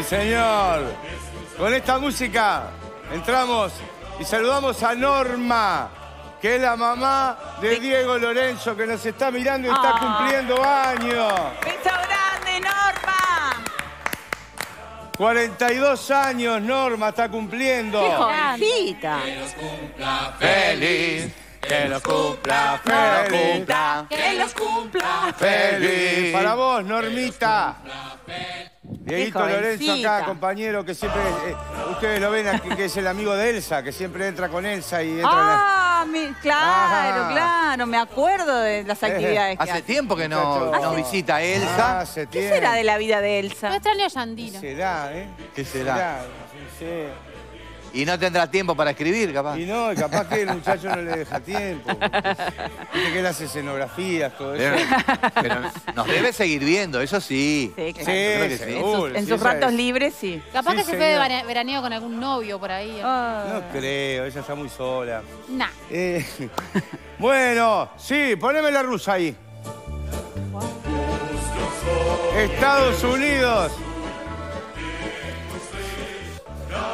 Sí, señor. Con esta música entramos y saludamos a Norma, que es la mamá de Diego Lorenzo, que nos está mirando y está Ah. cumpliendo años. ¡Beso grande, Norma! 42 años, Norma está cumpliendo. ¡Qué jovencita! Feliz, que los cumpla feliz. ¡Que los cumpla! Feliz. Para vos, Normita. Dieguito Qué Lorenzo acá, compañero, que siempre, eh, ustedes lo ven aquí, que es el amigo de Elsa, que siempre entra con Elsa y entra en la- Ah, mi- claro, Ajá. claro, me acuerdo de las actividades que Hace hace. tiempo que no, nos visita Elsa. Hace ¿Qué tiempo. será de la vida de Yo Elsa? extraño a Yandino. Será, ¿eh? ¿Qué será? Sí, Y no tendrá tiempo para escribir, capaz. Y no, y capaz que el muchacho no le deja tiempo. Viste que él hace escenografías, todo eso. Pero, nos debe seguir viendo, eso sí. Sí, claro. Sí, creo que sí. En seguro, sus, en ratos es. libres, sí. Capaz Sí, que se fue de veraneo con algún novio por ahí. Ah. No creo, ella está muy sola. Nah. Eh, bueno, sí, poneme la rusa ahí. Estados Unidos.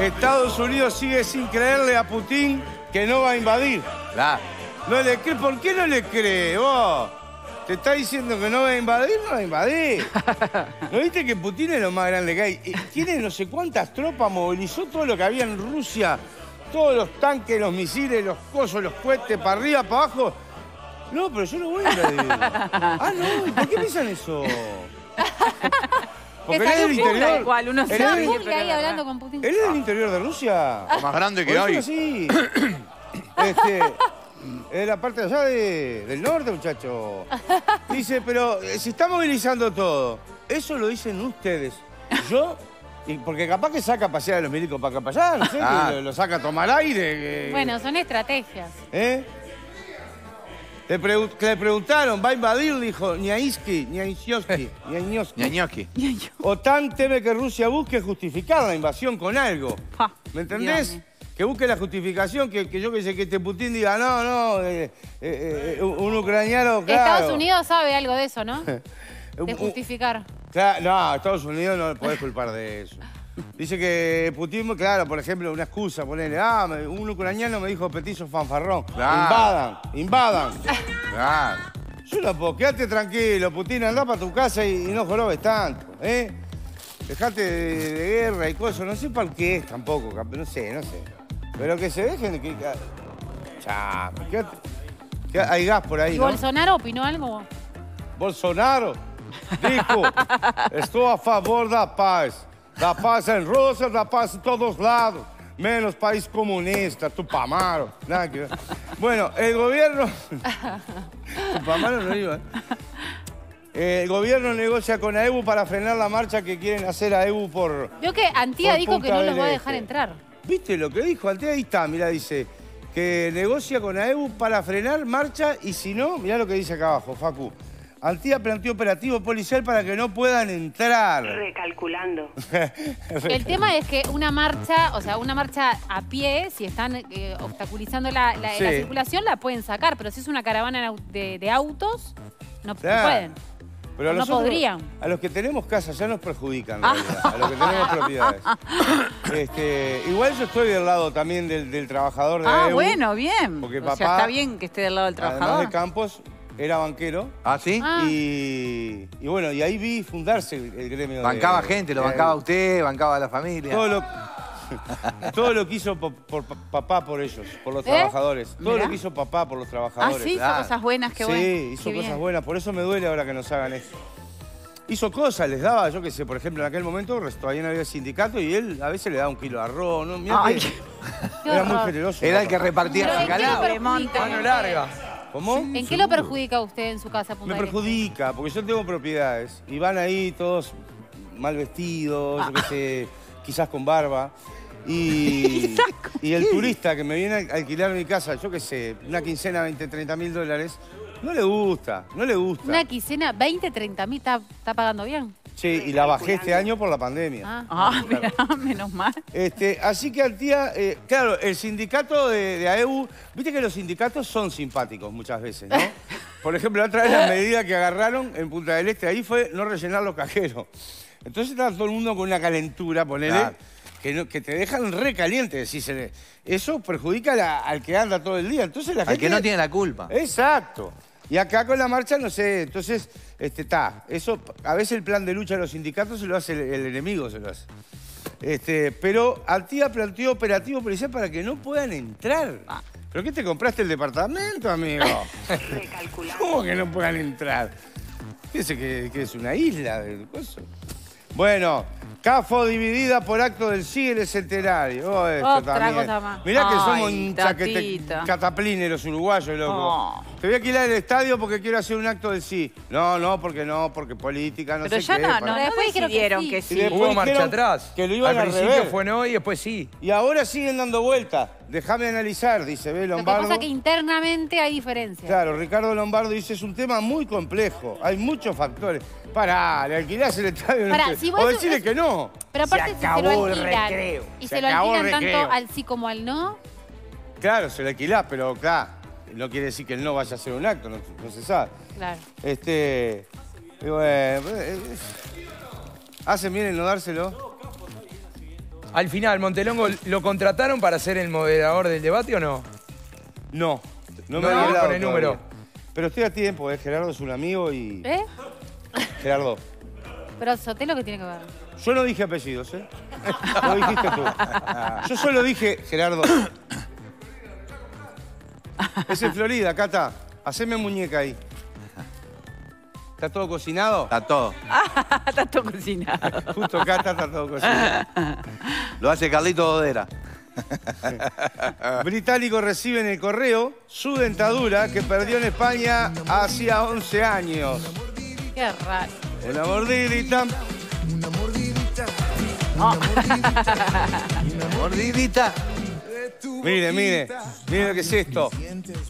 Estados Unidos sigue sin creerle a Putin que no va a invadir. Claro. No le cree, ¿por qué no le cree vos? Te está diciendo que no va a invadir, no va a invadir. ¿No viste que Putin es lo más grande que hay? Tiene no sé cuántas tropas, movilizó todo lo que había en Rusia, todos los tanques, los misiles, los cosos, los cohetes, para arriba, para abajo. No, pero yo no voy a invadir. Ah, no, ¿y por qué piensan eso? Porque él es del interior. igual, uno Él sabe es del- ahí hablando con Putin. él es del interior de Rusia. Lo más grande que Por hay. eso sí. Este, es la parte de allá de- del norte, muchacho. Dice, pero eh, se está movilizando todo. Eso lo dicen ustedes. Yo, y porque capaz que saca a pasear a los milicos para acá para allá, no sé, Ah. que lo, lo saca a tomar aire. que- Bueno, son estrategias. ¿Eh? Le, pregu- le preguntaron, ¿va a invadir? Dijo, Niaiski, Niaisioski, Niaisioski. Ñañoski. OTAN teme que Rusia busque justificar la invasión con algo. Pa, ¿Me entendés? Dios. Que busque la justificación, que, que yo que sé, que este Putin diga, no, no, eh, eh, eh, un ucraniano, claro. Estados Unidos sabe algo de eso, ¿no? De justificar. Claro, no, Estados Unidos no le podés culpar de eso. Dice que Putin, claro, por ejemplo, una excusa, ponerle, ah, un ucraniano me dijo petizo fanfarrón. Claro. Invadan, invadan. Claro. Yo no puedo, quédate tranquilo, Putin, andá para tu casa y, y no jorobes tanto, ¿eh? Dejate de, de guerra y cosas, no sé para qué es tampoco, no sé, no sé. Pero que se dejen de que... Ya, quédate- que hay gas por ahí, ¿Y ¿no? Bolsonaro opinó algo? Bolsonaro dijo, estoy a favor de la paz. La paz en Rusia, la paz en todos lados. Menos país comunista, Tupamaro. Nada que ver. Bueno, el gobierno... Tupamaro no iba. ¿eh? El gobierno negocia con AEBU para frenar la marcha que quieren hacer a AEBU por... Veo que Antía dijo que no los va a dejar Este. entrar. ¿Viste lo que dijo? Ante ahí está, mirá, dice que negocia con AEBU para frenar marcha y si no, mirá lo que dice acá abajo, Facu. Antía planteó operativo policial para que no puedan entrar. Recalculando. El tema es que una marcha, o sea, una marcha a pie, si están eh, obstaculizando la, la- Sí. la circulación, la pueden sacar, pero si es una caravana de, de autos, no, pueden. Pero a No nosotros, podrían. A los que tenemos casa ya nos perjudican, en realidad, a los que tenemos propiedades. Este, igual yo estoy del lado también del, del trabajador de Ah, AEBU, bueno, bien. Porque o sea, papá, está bien que esté del lado del Además trabajador. de Campos, era banquero. ¿Ah, sí? Ah. Y, y bueno, y ahí vi fundarse el, el gremio. de- Bancaba gente, lo bancaba usted, bancaba a la familia. Todo lo, todo lo que hizo po- por, pa- papá por ellos, por los ¿Eh? trabajadores. Todo Mirá. lo que hizo papá por los Ah, trabajadores. sí, hizo claro. cosas buenas, qué sí, bueno. hizo Qué cosas bien. buenas. Por eso me duele ahora que nos hagan esto. Hizo cosas, les daba, yo qué sé, por ejemplo, en aquel momento todavía no había sindicato y él a veces le daba un kilo de arroz. ¿no? Mirá Ay. que Qué era muy generoso. Era el que repartía Pero la ¿en qué lo calada. perjudica? Mano larga. ¿Cómo? ¿En qué lo perjudica usted en su casa, Punta Me del Este? perjudica, porque yo tengo propiedades y van ahí todos mal vestidos, yo qué sé, quizás con barba. Y, y el turista que me viene a alquilar mi casa, yo qué sé, una quincena, 20, 30 mil dólares, no le gusta, no le gusta. Una quincena, 20, 30 mil, ¿está, está pagando bien? Sí, y la bajé este año por la pandemia. Ah. Ah, menos mal. Este, así que Antía, eh, claro, el sindicato de, de AEU, viste que los sindicatos son simpáticos muchas veces, ¿no? Por ejemplo, la otra vez la medida que agarraron en Punta del Este ahí fue no rellenar los cajeros. Entonces está todo el mundo con una calentura, ponele, Claro. que, no- que te dejan re caliente. si se- Eso perjudica la- al que anda todo el día. Entonces la Al gente... que no tiene la culpa. Exacto. Y acá con la marcha, no sé, entonces, este, está. Eso, a veces el plan de lucha de los sindicatos se lo hace el, el enemigo, se lo hace. Este, pero Artigas planteó operativo policial para que no puedan entrar. ¿Pero qué te compraste el departamento, amigo? ¿Cómo que no puedan entrar? Piense que, que es una isla del coso. Bueno, CAFO dividida por acto del sí en el centenario. Oh, esto Otra también. cosa más. Mirá que Ay, somos un chaquete- tatita. cataplines los uruguayos, loco. Oh. Te voy a alquilar el estadio porque quiero hacer un acto del sí. No, no, porque no, porque política, no Pero sé ya qué. no, no, después dijeron que decidieron sí. que Y sí. después Hubo marcha dijeron atrás. que lo iban Al a principio rever. fue no y después sí. Y ahora siguen dando vueltas. Déjame analizar, dice, ve Lo que Lombardo. pasa es que internamente hay diferencias. Claro, Ricardo Lombardo dice, es un tema muy complejo, hay muchos factores. Pará, le alquilás el estadio Pará, si vos o decirle es- que no. Pero aparte, Se si se acabó lo el alquilan recreo. y Se se, lo el alquilan tanto al sí como al no, Claro, se lo alquilás, pero claro, no quiere decir que él no vaya a hacer un acto, no, no se sabe. claro. Este, bueno, eh, hacen bien en no dárselo. Al final, Montelongo, ¿lo contrataron para ser el moderador del debate o no? No, no me No, han hablado con el todavía. número. Pero estoy a tiempo, eh, Gerardo es un amigo y... ¿Eh? Gerardo, Pero Sotelo que tiene que ver. yo no dije apellidos, ¿eh? Lo dijiste tú. Yo solo dije, Gerardo. Es en Florida, Cata. Haceme muñeca ahí. ¿Está todo cocinado? Está todo. Está todo cocinado. Justo Cata está todo cocinado. Lo hace Carlito Dodera. Británico recibe en el correo su dentadura que perdió en España hacía 11 años. Qué raro. Una mordidita. Mordidita. Mire, mire, mire lo que es esto.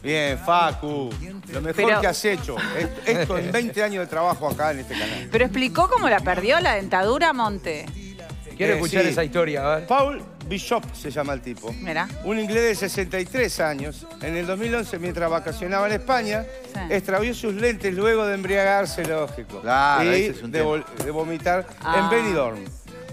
Bien, Facu. Lo mejor Pero- que has hecho. Esto, esto en 20 años de trabajo acá en este canal. Pero explicó cómo la perdió la dentadura, Monte. Quiero Eh, escuchar sí. esa historia, a ver. Paul Bishop se llama el tipo. Mirá. Un inglés de 63 años. En el 2011, mientras vacacionaba en España, Sí. extravió sus lentes luego de embriagarse, lógico. Claro, y ese es un de, tema. vol- de vomitar Ah. en Benidorm.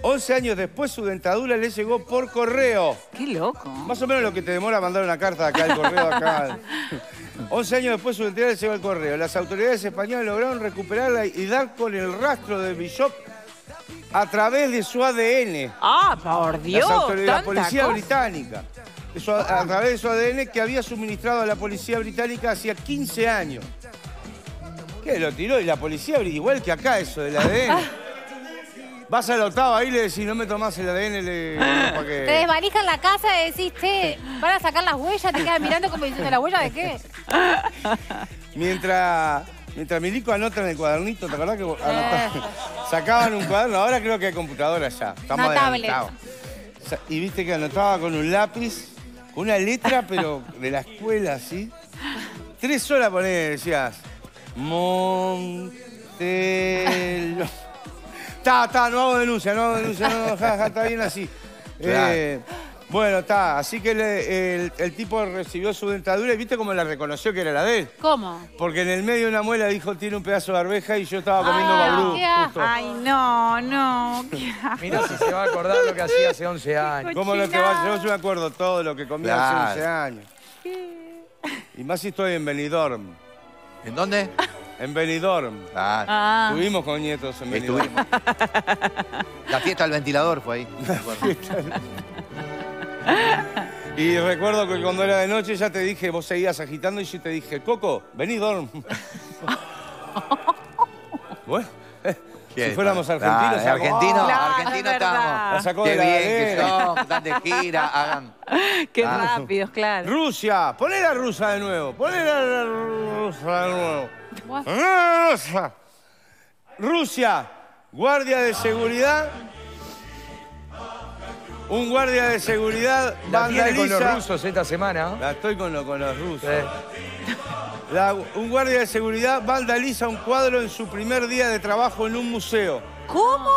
11 años después, su dentadura le llegó por correo. Qué loco. Más o menos lo que te demora mandar una carta de acá, el correo acá. 11 años después su dentadura le llegó al correo. Las autoridades españolas lograron recuperarla y dar con el rastro de Bishop a través de su ADN. Ah, por Dios. La policía cosa. británica. Eso a, a través de su ADN que había suministrado a la policía británica hacía 15 años. ¿Qué? Lo tiró y la policía, igual que acá eso del ADN. Vas a la octava ahí y le decís, no me tomás el ADN, le... para Te que... desvalijan la casa y decís, che, van a sacar las huellas, te quedas mirando como diciendo, ¿la huella de qué? Mientras, mientras Milico anota en el cuadernito, ¿te acordás que anotaba- sacaban un cuaderno? Ahora creo que hay computadora ya. Estamos Una tablet. Y viste que anotaba con un lápiz, con una letra, pero de la escuela, así. Tres horas poner, decías. Montelo. Ta, ta, no hago denuncia, no hago denuncia, no, no, ja, ja, está bien así. Claro. Eh, bueno, está, así que le- el, el tipo recibió su dentadura y viste cómo la reconoció que era la de él. ¿Cómo? Porque en el medio de una muela dijo tiene un pedazo de arveja y yo estaba comiendo Ah, babrú. qué asco. justo. Ay, no, no. qué asco. Mira si se va a acordar lo que hacía hace 11 años. ¿Cómo no te vas? Yo me acuerdo todo lo que comía Claro. hace 11 años. Y más si estoy en Benidorm. ¿En dónde? En Benidorm. Ah, Ah, Estuvimos con nietos en Benidorm. estuvimos. La fiesta del ventilador fue ahí. Y recuerdo que cuando era de noche ya te dije, vos seguías agitando y yo te dije, Coco, vení, dorm. bueno, eh, si fuéramos argentinos, argentinos, Claro, argentinos es estamos. La sacó Qué de la bien que son, están de gira, hagan. qué Ah. rápidos, claro. Rusia, poné la rusa de nuevo, poné la rusa de nuevo. What? Rusia. Guardia de seguridad. Un guardia de seguridad La tiene con los vandaliza- rusos esta semana. La estoy con, lo- con los rusos. Sí. La- un guardia de seguridad vandaliza un cuadro en su primer día de trabajo en un museo. ¿Cómo?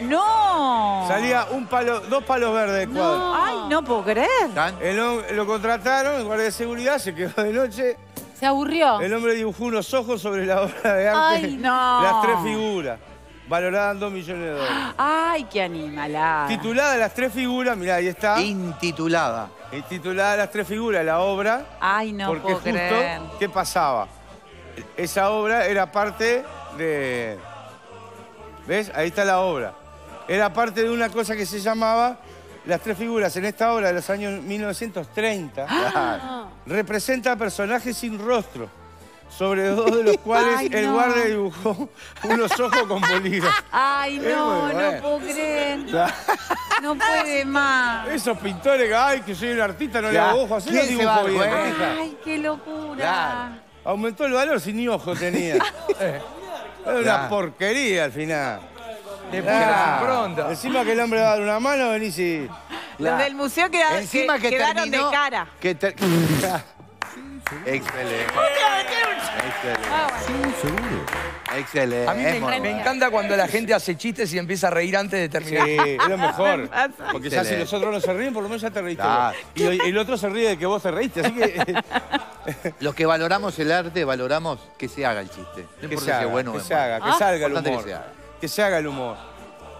No. Salía un palo, dos palos verdes de cuadro. Ay, no puedo creer. ¿Están? El hom- lo contrataron, el guardia de seguridad se quedó de noche. Se aburrió. El hombre dibujó unos ojos sobre la obra de arte. Ay, no. Las tres figuras. valorada en 2 millones de dólares. Ay, qué animalada. Titulada Las tres figuras, mirá, ahí está. Intitulada. Titulada Las tres figuras, la obra. Ay, no porque puedo justo, creer. ¿qué pasaba? Esa obra era parte de... ¿Ves? Ahí está la obra. Era parte de una cosa que se llamaba Las tres figuras. En esta obra de los años 1930 Ah. representa personajes sin rostro, sobre dos de los cuales Ay, el no. guardia dibujó unos ojos con bolígrafo. Ay, no, no bueno. puedo creer. No puede más. Esos pintores que, ay, que soy un artista, no le hago ojos, así ¿Quién no se va a dibujo bien. Ay, qué locura. Claro. Aumentó el valor si ni ojo tenía. Es una Claro. porquería al final. Puse la impronta. Encima que el hombre va a dar una mano, venís y... Los del museo queda- Encima que, quedaron terminó, de cara. que ter- Excelente. Excelente. Excelente. A mí me, bueno. encanta cuando la gente hace chistes y empieza a reír antes de Sí, terminar. es lo mejor. Porque ya si los otros no se ríen, por lo menos ya te reíste. Y el otro se ríe de que vos te reíste, así que... Los que valoramos el arte, valoramos que se haga el chiste. No que importa se si haga, es bueno o que se haga, que salga el que humor. se haga. Que se haga el humor.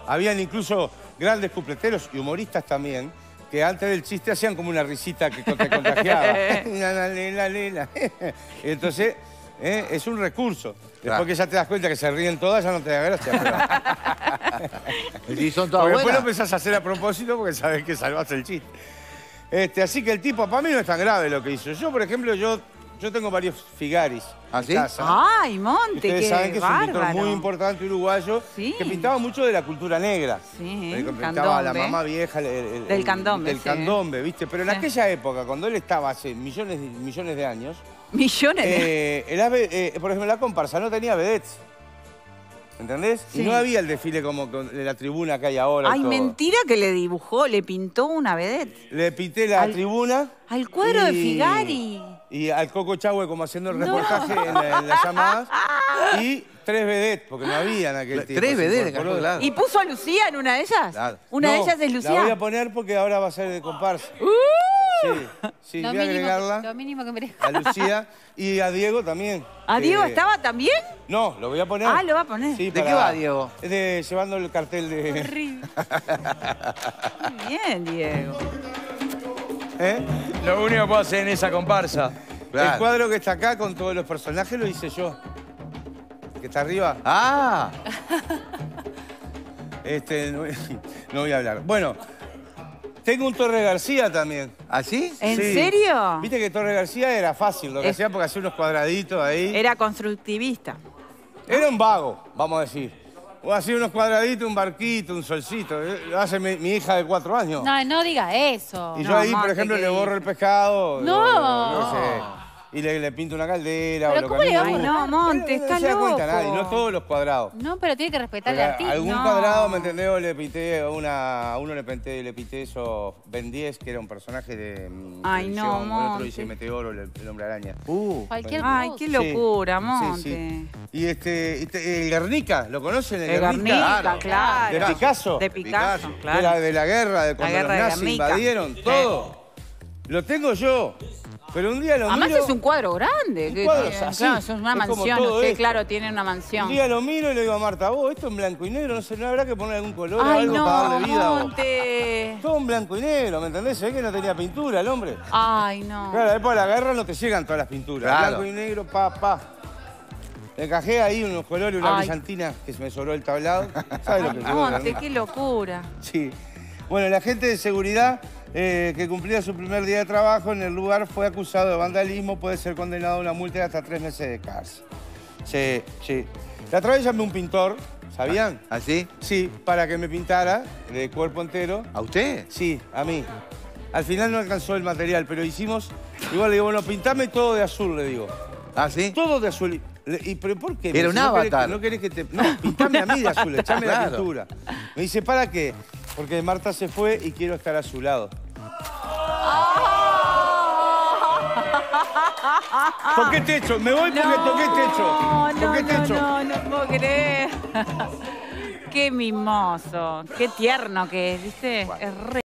Habían incluso grandes cupleteros y humoristas también que antes del chiste hacían como una risita que te contagiaba. La, la, la, la, la. Y Entonces, eh, es un recurso. Después Claro. que ya te das cuenta que se ríen todas, ya no te da gracia. pero- Y son todas Porque después lo buenas. empezás a hacer a propósito porque sabés que salvás el chiste. Este, así que el tipo, para mí no es tan grave lo que hizo. Yo, por ejemplo, yo, yo tengo varios figaris ¿Ah, en sí? casa. Ay, Monte, Ustedes qué saben que es un pintor bárbaro. muy importante uruguayo Sí. que pintaba mucho de la cultura negra. Sí, Eh, pintaba a la candombe. mamá vieja. el- el- Del el- candombe, Del sí. candombe, ¿viste? Pero en Sí. aquella época, cuando él estaba hace millones, de- millones de años, Millones de... eh, el ave- eh, por ejemplo, la comparsa no tenía vedettes. ¿Entendés? Sí. Y no había el desfile como con- de la tribuna que hay ahora. y Ay, todo. mentira que le dibujó, le pintó una vedette. Le pinté la Al- tribuna. al cuadro de Figari. Y al Coco Chahue como haciendo el reportaje en, la- en las llamadas. Y tres vedettes, porque no había en aquel tiempo. Tres vedettes, claro. ¿Y puso a Lucía en una de ellas? Claro. ¿Una de ellas es La voy a Lucía? poner porque ahora va a ser de comparsa. ¡Uh! Sí, sí, Lo voy a agregarla lo mínimo que merezco. a Lucía y a Diego también. ¿A Diego estaba también? No, lo voy a poner. Ah, lo va a poner. Sí, ¿De para- qué va, Diego? Es de llevando el cartel de. Horrible. Muy bien, Diego. ¿Eh? Lo único que puedo hacer en esa comparsa. Claro. El cuadro que está acá con todos los personajes lo hice yo. Que está arriba. Ah, Este, no, no voy a hablar. Bueno, tengo un Torre García también. ¿así? ¿En Sí. serio? Viste que Torre García era fácil, lo que Es- hacía porque hacía unos cuadraditos ahí. Era constructivista. Era un vago, vamos a decir. O hacía unos cuadraditos, un barquito, un solcito. Eh, Lo hace mi, mi hija de cuatro años. No, no diga eso. y yo No, ahí, por ejemplo, ¿qué le borro el pescado. No. lo- yo qué sé, y le, le pinto una caldera. Pero o lo ¿cómo le camino. va a Ay, borrar? no, Monte, Pero está no se da cuenta loco. nadie, no todos los cuadrados. No, pero tiene que respetar al Porque artista. algún No. cuadrado, ¿me entendés? O le pinté a una, a uno le pinté, le pinté eso, Ben 10, que era un personaje de mm, Ay, no, televisión. El otro Monte. dice Meteoro, el, el hombre araña. Uh, Cualquier Ay, cosa. qué locura, Sí, Monte. sí, sí. Y este, y te- el Guernica, ¿lo conocen? El, De Guernica, Claro. claro. ¿De Picasso? De Picasso, Picasso. claro. De, la, de la guerra, de cuando guerra de los nazis Guernica. invadieron, todo. Lo tengo yo. Pero un día lo Además miro. es un cuadro grande. Un que cuadro así, claro, es una es mansión. Usted, esto. claro, tiene una Un mansión. día lo miro y le digo a Marta, vos, esto en blanco y negro, no sé, no habrá que poner algún color o algo no, para darle vida. Monte. Todo en blanco y negro, ¿me entendés? Se ve que no tenía pintura el hombre. Ay, no. Claro, después de la guerra no te llegan todas las pinturas. Claro. Blanco y negro, pa, pa. Le encajé ahí unos colores, una Ay. brillantina que se me sobró el tablado. ¿Sabes lo que es? Monte, qué locura. Sí. Bueno, el agente de seguridad eh, que cumplía su primer día de trabajo en el lugar fue acusado de vandalismo, puede ser condenado a una multa de hasta tres meses de cárcel. Sí, sí. La otra vez llamé a un pintor, ¿sabían? ¿así? Sí, para que me pintara de cuerpo entero. ¿A usted? Sí, a mí. Al final no alcanzó el material, pero hicimos. Igual le digo, bueno, pintame todo de azul, le digo. ¿Ah, sí? Todo de azul. ¿Y pero por qué? Era un no querés avatar. no querés que te. No, pintame a mí de azul, echame la pintura. Me dice, ¿para qué? Porque Marta se fue y quiero estar a su lado. Toqué techo, me voy porque toqué techo. No, no, Toqué no, techo. no, no puedo creer. Qué mimoso, qué tierno que es, ¿viste? Es re